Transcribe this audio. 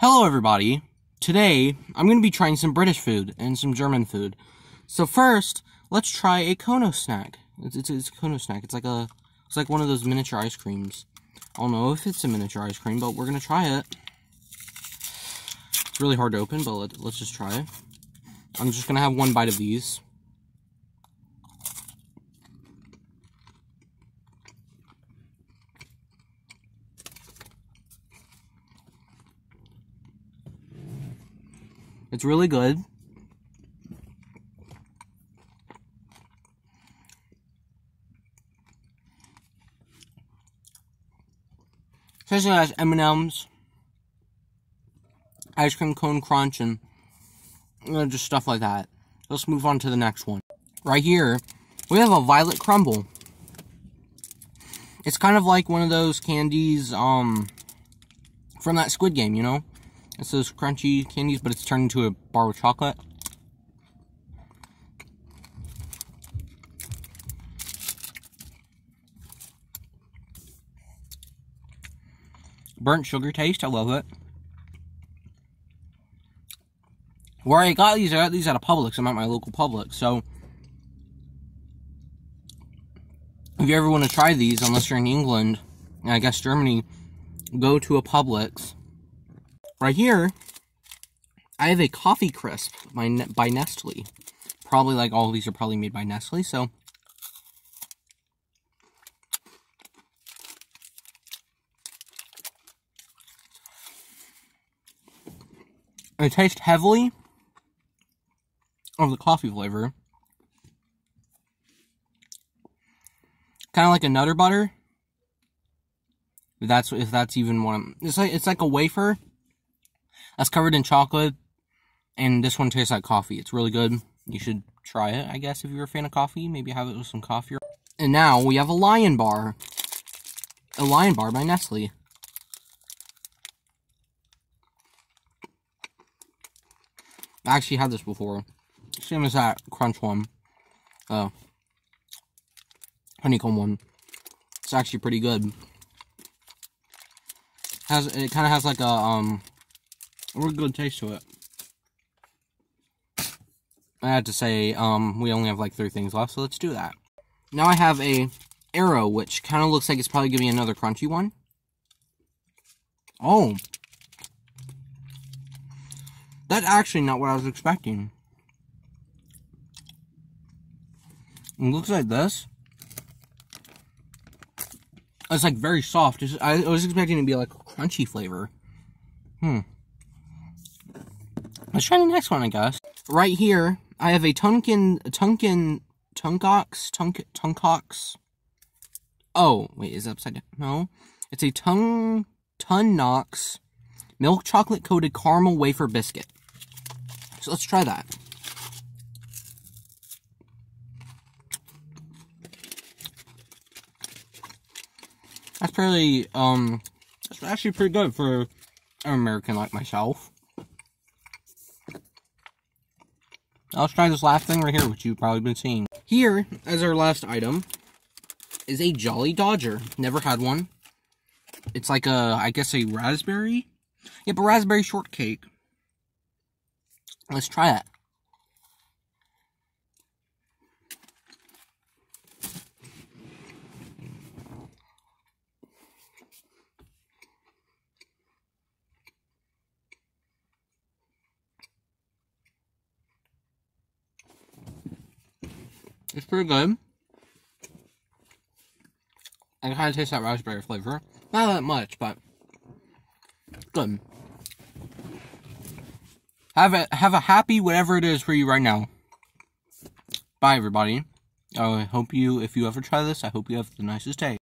Hello, everybody. Today, I'm going to be trying some British food and some German food. So first, let's try a Kono snack. It's, it's, it's a Kono snack. It's like a, it's like one of those miniature ice creams. I don't know if it's a miniature ice cream, but we're going to try it. It's really hard to open, but let, let's just try it. I'm just going to have one bite of these. It's really good. Especially has M&M's, ice cream cone crunch, and you know, just stuff like that. Let's move on to the next one. Right here, we have a violet crumble. It's kind of like one of those candies, um, from that Squid Game, you know? It's those crunchy candies, but it's turned into a bar with chocolate. Burnt sugar taste, I love it. Where I got these, I got these at a Publix. I'm at my local Publix, so if you ever want to try these, unless you're in England, and I guess Germany, go to a Publix Right here, I have a Coffee Crisp by, by Nestle. Probably like all these are probably made by Nestle, so. It tastes heavily of the coffee flavor. Kind of like a Nutter Butter. If that's if that's even what I'm. It's like it's like a wafer that's covered in chocolate. And this one tastes like coffee. It's really good. You should try it, I guess, if you're a fan of coffee. Maybe have it with some coffee. And now we have a Lion Bar. A Lion Bar by Nestle. I actually had this before. Same as that Crunch one. Uh, honeycomb one. It's actually pretty good. Has It kind of has like a, um, a good taste to it. I had to say, um, we only have like three things left, so let's do that. Now I have a Aero, which kind of looks like it's probably going to be another crunchy one. Oh. That's actually not what I was expecting. It looks like this. It's like very soft. I was expecting it to be like a crunchy flavor. Hmm. Let's try the next one, I guess. Right here, I have a Tunkin, Tunkin, Tunkox, Tunk, Tunkox. Oh, wait, is it upside down? No. It's a Tung, Tunnock's milk chocolate coated caramel wafer biscuit. So let's try that. That's pretty, um, that's actually pretty good for an American like myself. Let's try this last thing right here, which you've probably been seeing. Here, as our last item, is a Jolly Dodger. Never had one. It's like a, I guess a raspberry? Yep, a raspberry shortcake. Let's try it. It's pretty good. I kind of taste that raspberry flavor. Not that much, but good. Have a have a happy whatever it is for you right now. Bye, everybody. I hope you, if you ever try this, I hope you have the nicest day.